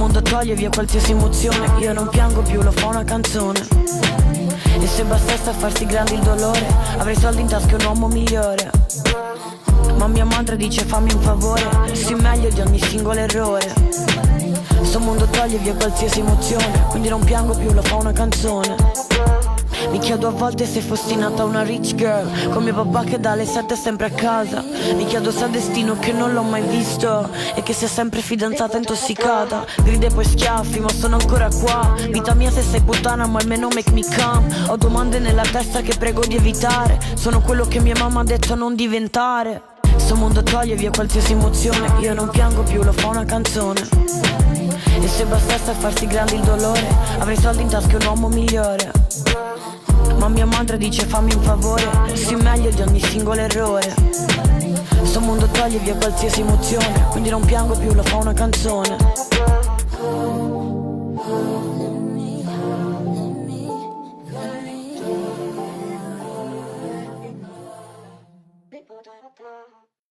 mondo toglie via qualsiasi emozione. Io non piango più, lo fa una canzone. E se bastasse a farsi grande il dolore Avrei soldi in tasca un uomo migliore. Ma mia madre dice fammi un favore Sii meglio di ogni singolo errore. Sto mondo toglie via qualsiasi emozione Quindi non piango più, lo fa una canzone mi chiedo a volte se fossi nata una rich girl Come papà che dalle sette è sempre a casa. Mi chiedo se è destino che non l'ho mai visto E che sia sempre fidanzata intossicata. Grida e poi schiaffi ma sono ancora qua. Vita mia se sei puttana ma almeno make me come Ho domande nella testa che prego di evitare. Sono quello che mia mamma ha detto non diventare. Sto mondo toglie via qualsiasi emozione. Io non piango più, lo fa una canzone. E se bastasse a farsi grande il dolore Avrei soldi in tasca un uomo migliore ma mia madre dice fammi un favore Sii meglio di ogni singolo errore. Sto mondo toglie via qualsiasi emozione Quindi non piango più, lo fa una canzone